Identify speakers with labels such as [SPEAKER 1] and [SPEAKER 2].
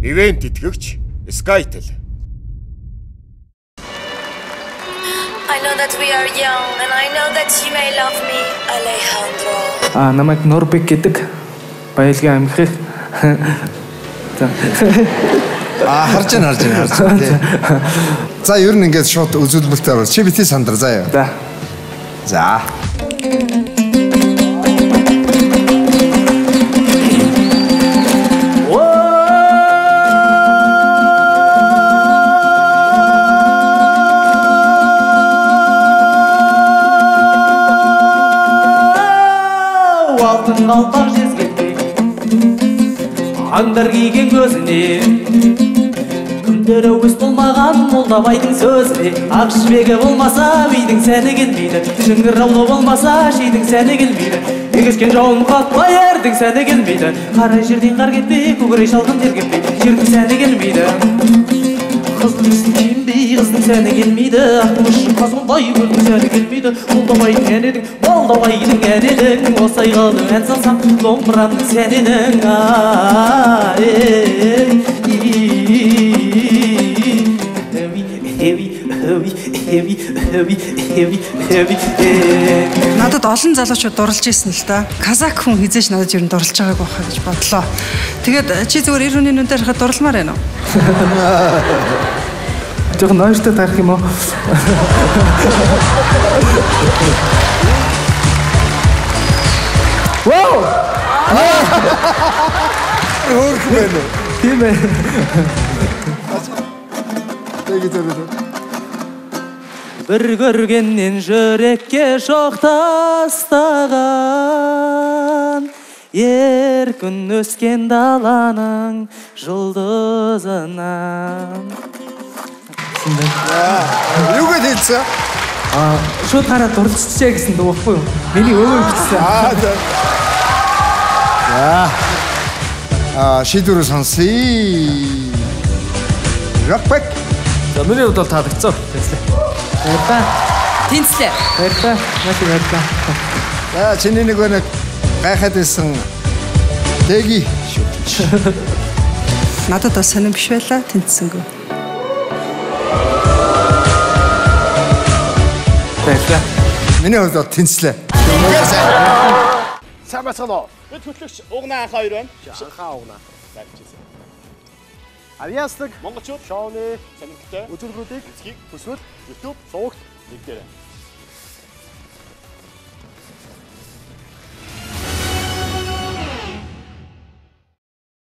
[SPEAKER 1] Ивент итгэгч Skytel.
[SPEAKER 2] I know that we are young and I know that you may love me, Alejandro.
[SPEAKER 3] А намайг Норбек гэдэг баялгийн амхих. За.
[SPEAKER 4] А харж байна харж байна харж байна. тий. За ер нь ингээд шууд үзүүлбэлтэй орвол чи бити сандар заяа.
[SPEAKER 3] За.
[SPEAKER 4] За.
[SPEAKER 5] Алтын қалпақ жезгендей аңдар киген көзіне. Күндері өз болмаған молдабайдың сөзіне. Ақ жібегі болмаса бидің сәні келмейді. Шыңғыраулы болмаса шидің сәні келмейді. Егескен жауын қатпай ердің сәні келмейді. Қара жерден қар кетпей көкірек шалғын тергенбей жердің сәні келмейді. Қыздың үстін киінбей қыздың сәні келмейді ақтың ұшы қазондай көлдің сәні келмейді молдабайдың ән едің молдабайдың ән едің осы айғалды ән салсам домбыраның сәнінің.
[SPEAKER 6] Надад олон залуучууд дурлж исэн л да. Казак хүн хизээш надад ер нь дурлж байгааг байхаа гэж бодлоо. Тэгээд чи зүгээр эр хүний нүдээр хахад дурлмаар байна уу?
[SPEAKER 3] жоқ мынау іште тақимын ау вау
[SPEAKER 5] бір көргеннен жүрекке шоқтастаған еркін өскен даланың жұлдызынан
[SPEAKER 4] Юу гэж хэлсэн?
[SPEAKER 3] А шууд хараад дурлцчихъя гэсэн дуу баггүй юу? Миний өвөө бичсэн.
[SPEAKER 4] Аа. за. За. А шийдвэрээ сонсъё. Рокбек.
[SPEAKER 3] За миний хувьд бол таалагдсан. Тэслээ. Баярлалаа.
[SPEAKER 6] Тэнцлээ.
[SPEAKER 3] Баярлалаа. Маш их баярлалаа.
[SPEAKER 4] За чиний нэг нэг гайхаад байсан Тэги шүү.
[SPEAKER 6] Надад бас сонирн биш байлаа. Тэнцсэнгүй.
[SPEAKER 3] Баярлалаа.
[SPEAKER 4] Миний хувьд бол тэнцлээ.
[SPEAKER 1] Сайн бацхан уу? Бид хөтлөгч Угнаа анх хоёр байна. Анхаа Угнаа. За бичээсэн. Авьяаслаг монголчууд шоуны сонирхолтой үзүүлбэрүүдийг эцгийг төсвөл YouTube сувагт нэгдээрэй.